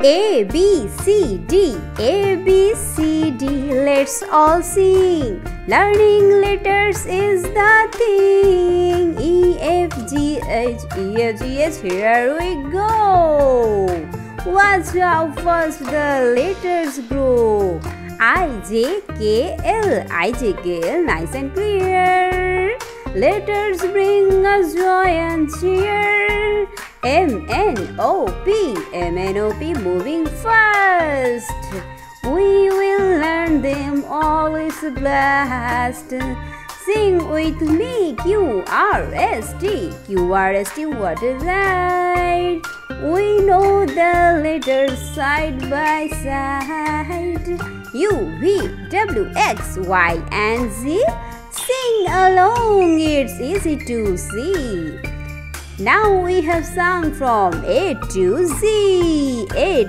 A B C D A B C D. Let's all sing. Learning letters is the thing. E F G H E F G H here we go. Watch how fast the letters grow. I J K L. I J K L. Nice and clear. Letters bring us joy and cheer M N O P M N O P moving fast. We will learn them always blast. Sing with me Q R S T Q R S T what is that? We know the letters side by side. U V W X Y and Z. Sing along, it's easy to see. Now we have sung from A to Z. A